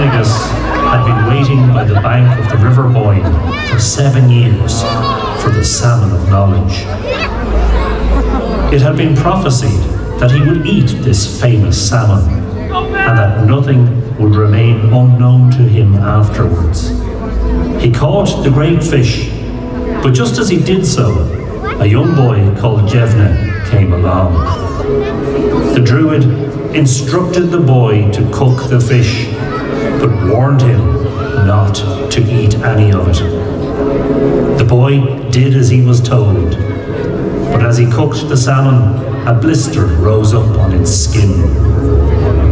Finnegas had been waiting by the bank of the River Boyne for seven years for the salmon of knowledge. It had been prophesied that he would eat this famous salmon and that nothing would remain unknown to him afterwards. He caught the great fish, but just as he did so, a young boy called Deimne came along. The druid instructed the boy to cook the fish, but warned him not to eat any of it. The boy did as he was told, but as he cooked the salmon, a blister rose up on its skin.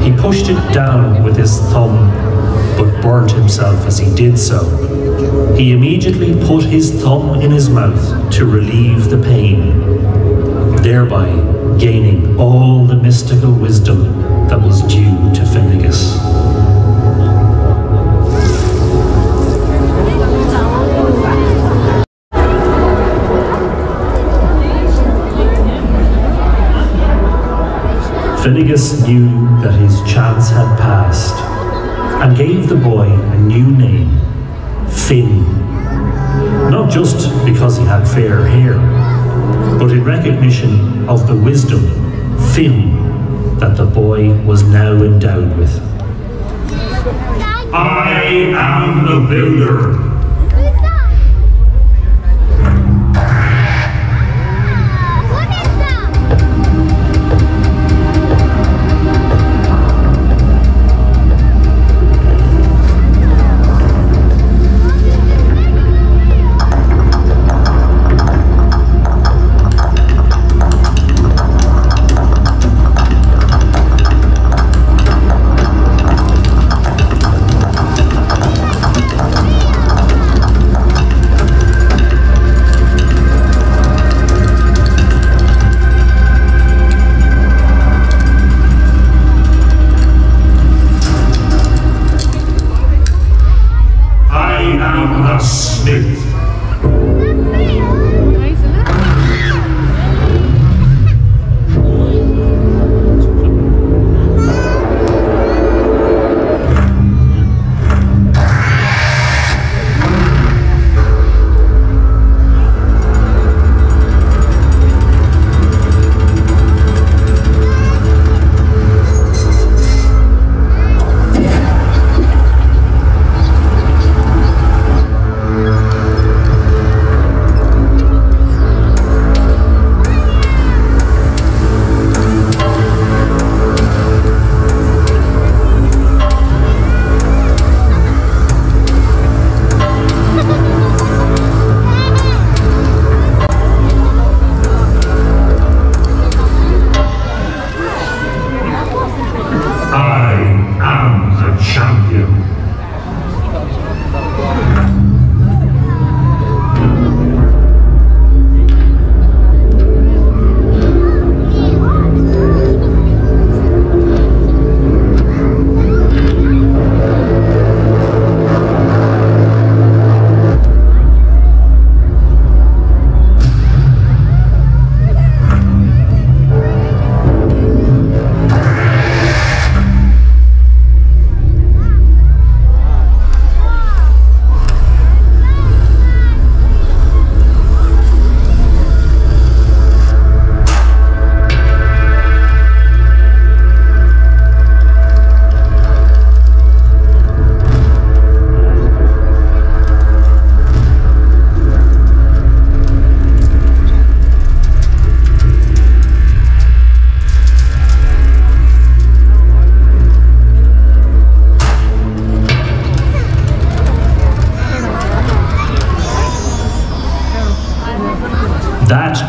He pushed it down with his thumb, but burnt himself as he did so. He immediately put his thumb in his mouth to relieve the pain, thereby gaining all the mystical wisdom that was due to Finnegas. Finnegas knew that his chance had passed and gave the boy a new name, Finn. Not just because he had fair hair, but in recognition of the wisdom, Finn, that the boy was now endowed with. I am the builder.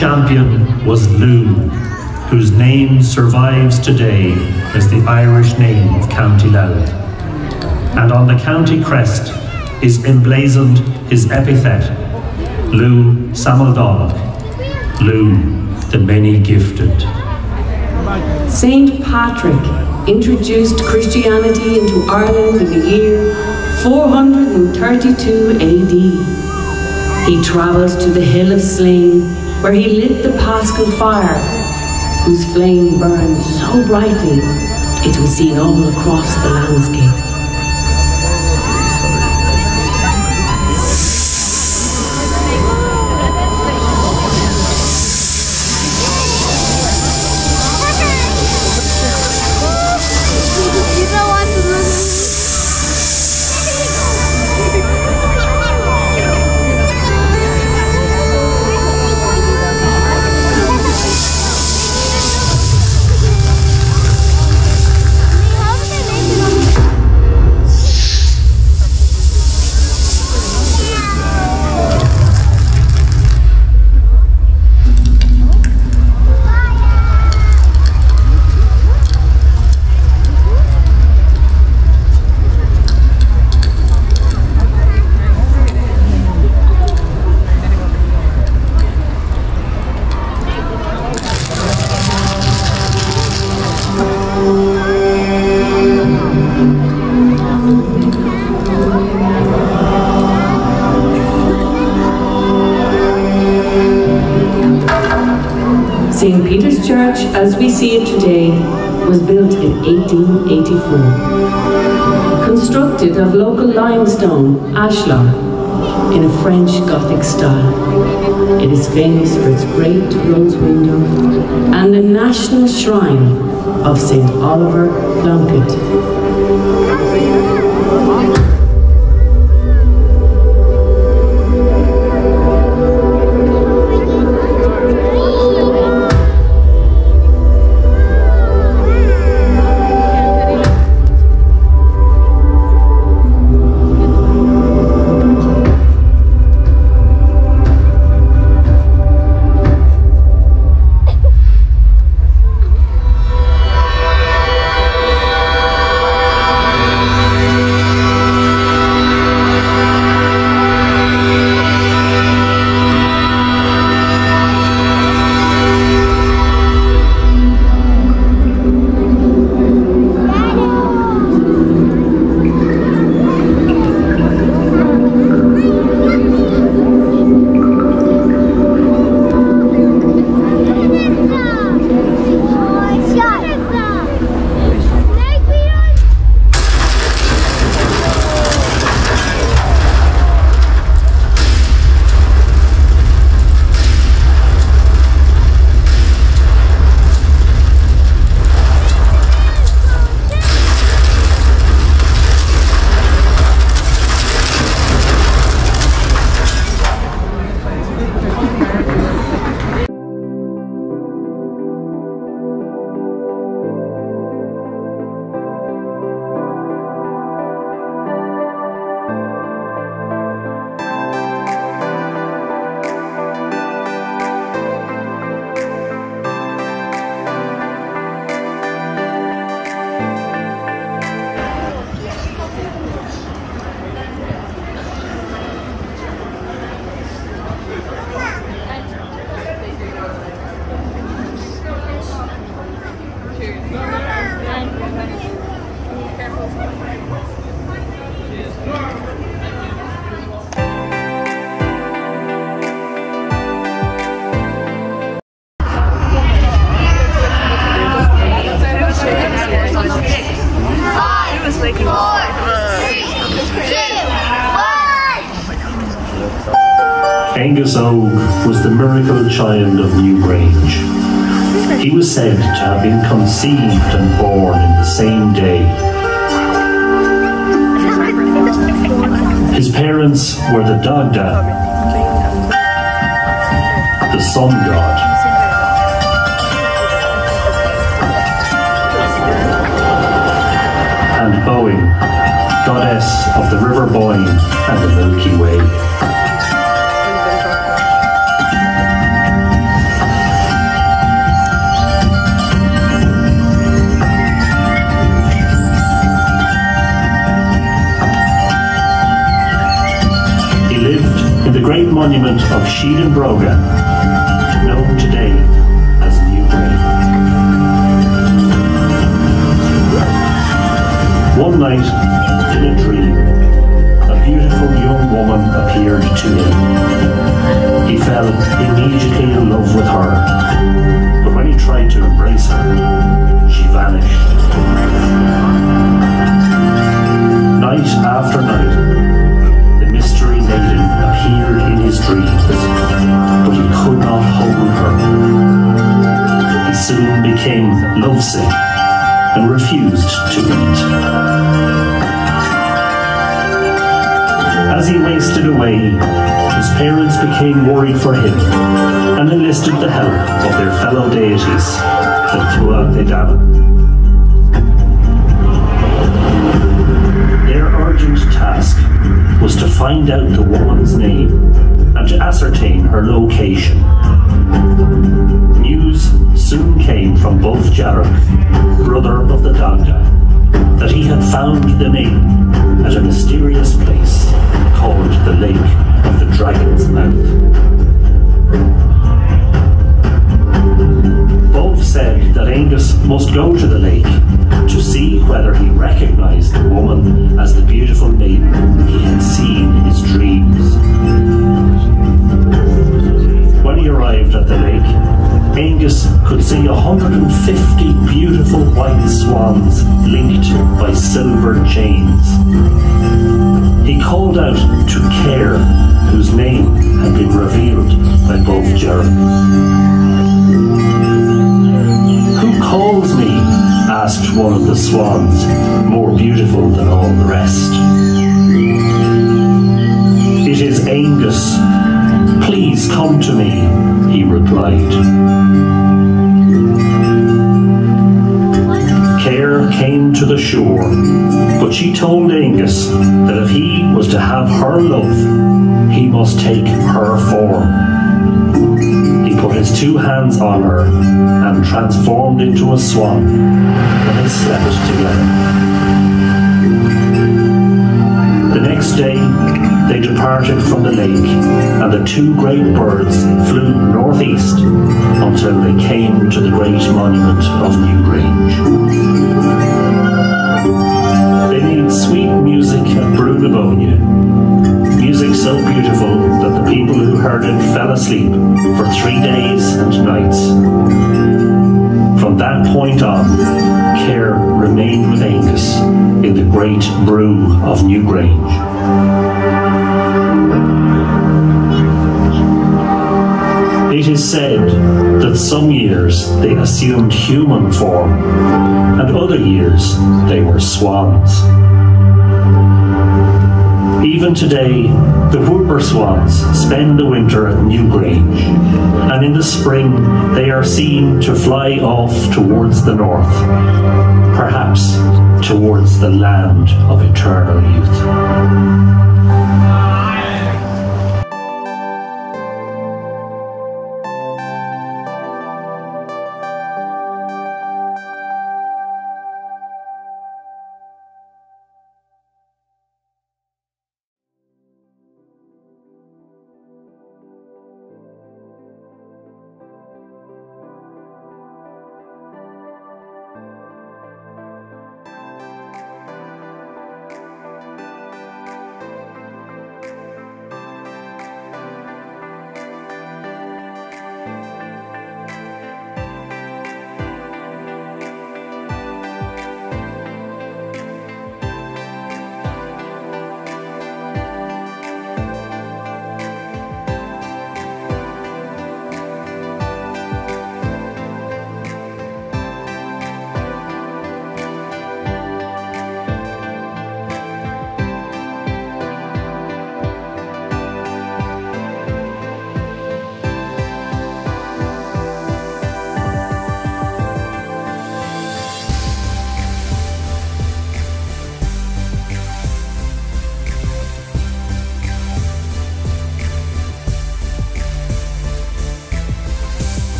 Champion was Lú, whose name survives today as the Irish name of County Louth. And on the county crest is emblazoned his epithet, Lugh Samildánach, Lugh the many gifted. Saint Patrick introduced Christianity into Ireland in the year 432 AD. He travelled to the Hill of Slane, where he lit the Paschal fire, whose flame burned so brightly it was seen all across the landscape. As we see it today, was built in 1884. Constructed of local limestone, ashlar, in a French Gothic style. It is famous for its great rose window and the national shrine of St. Oliver Plunkett. Angus Og was the miracle child of Newgrange. He was said to have been conceived and born in the same day. His parents were the Dagda, the sun god, and Boann, goddess of the River Boyne and the Milky Way. The great monument of Sheedan Broga, known today as Newgrange. One night, in a dream, a beautiful young woman appeared to him. He fell immediately in love with her, but when he tried to embrace her, she vanished. Night after night, but he could not hold her. He soon became lovesick and refused to eat. As he wasted away, his parents became worried for him and enlisted the help of their fellow deities, the Tua Their urgent task was to find out the woman's name and to ascertain her location. News soon came from Bodb Derg, brother of the Dagda, that he had found the maiden at a mysterious place called the Lake of the Dragon's Mouth. Bodb said that Angus must go to the lake to see whether he recognized the woman as the beautiful maiden he had seen in his dreams. When he arrived at the lake, Angus could see 150 beautiful white swans linked by silver chains. He called out to Caer, whose name had been revealed by Bodb Derg. Who calls me? asked one of the swans, more beautiful than all the rest. It is Angus. Come to me, he replied. Caer came to the shore, but she told Angus that if he was to have her love, he must take her form. He put his two hands on her and transformed into a swan, and they slept together. The next day, they departed from the lake, and the two great birds flew northeast until they came to the great monument of Newgrange. Some years they assumed human form, and other years they were swans. Even today, the whooper swans spend the winter at Newgrange, and in the spring they are seen to fly off towards the north, perhaps towards the land of eternal youth.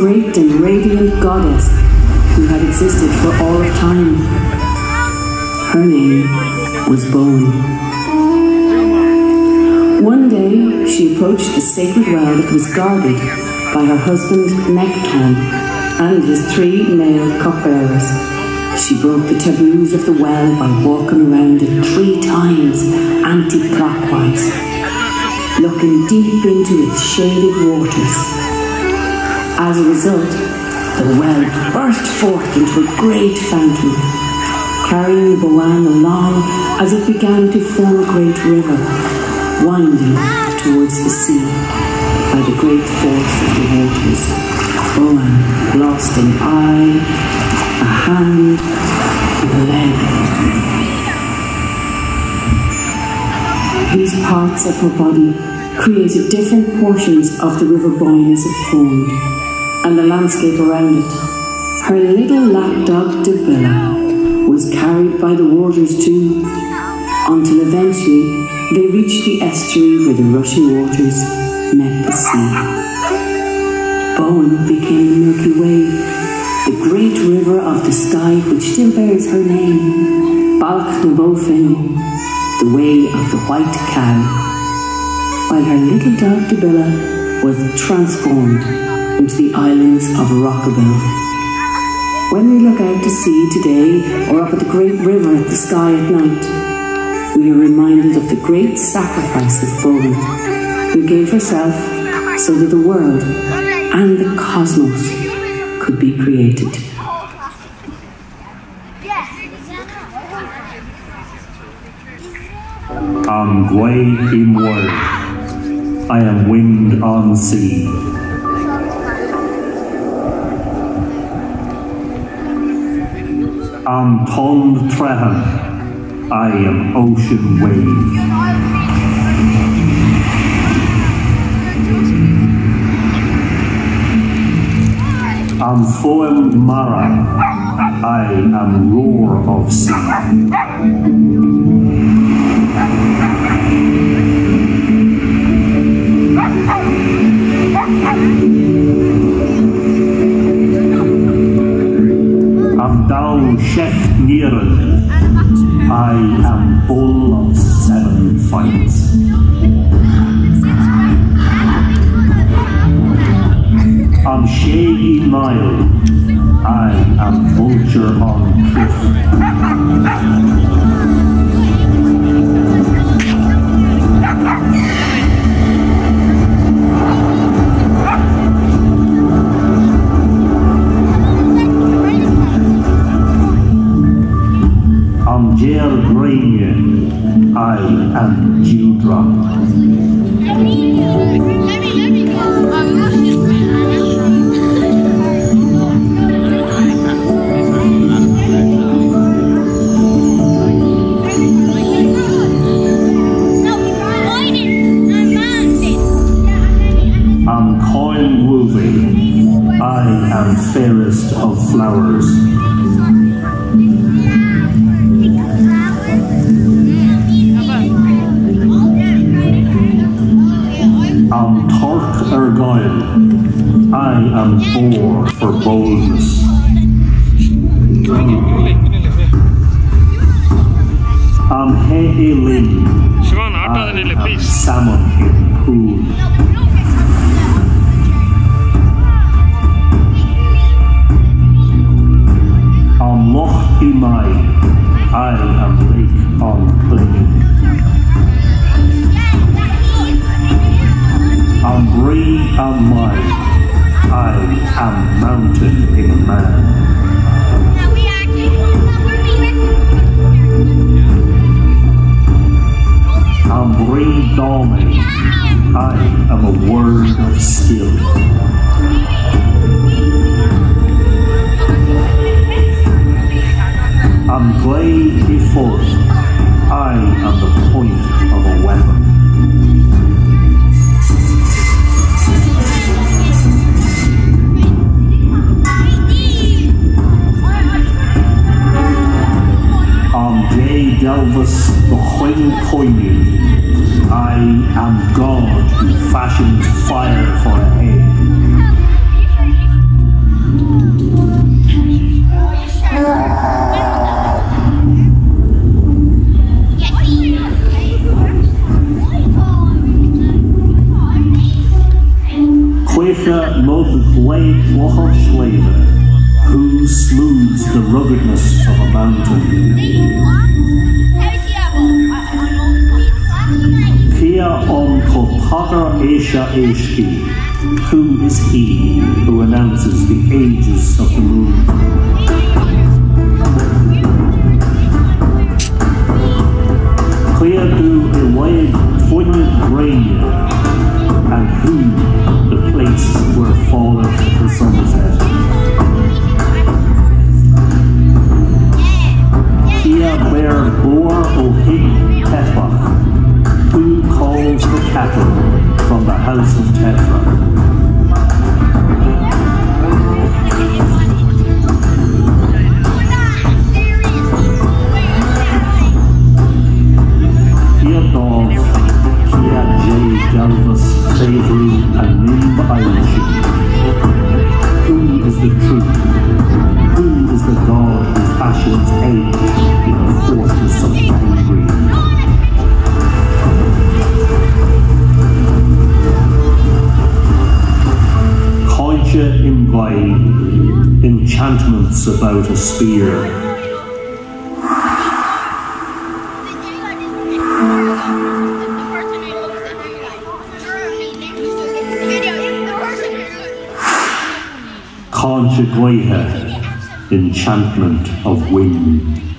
Great and radiant goddess who had existed for all of time. Her name was Boann. One day, she approached the sacred well that was guarded by her husband Nechtan and his three male cupbearers. She broke the taboos of the well by walking around it three times anti-clockwise, looking deep into its shaded waters. As a result, the well burst forth into a great fountain, carrying Boann along as it began to form a great river, winding towards the sea by the great force of the waters. Boann lost an eye, a hand, and a leg. These parts of her body created different portions of the River Boyne as it formed, and the landscape around it. Her little lapdog Dabilla was carried by the waters too, until eventually they reached the estuary where the rushing waters met the sea. Boann became the Milky Way, the great river of the sky which still bears her name, Balch na Bofin, the way of the white cow, while her little dog Dabilla was transformed into the islands of Rockabill. When we look out to sea today or up at the great river at the sky at night, we are reminded of the great sacrifice of Boann, who gave herself so that the world and the cosmos could be created. I'm Gway in word. I am winged on sea. I'm Tond Trehan. I am ocean wave. I'm Foel Mara. I am roar of sea. Niren. I am bull of seven fights. I'm Shaggy Nile. I am vulture on cliff. healing Siobhan, of salmon in the pool. Imai, I am late on playing. I'm brave and mild, I am mountain in man. Dolman. I am a word of skill. I'm Glade before. I am the point of a weapon. I'm Jay Delvis, the Hoyne Coyne. Clear do a wide poignant rain, and who the place where falleth the sunset. Kia bear bore o hig Tetra, who calls the cattle from the house of Coidja Imbai, enchantments about a spear. Concha Gueha, enchantment of wind.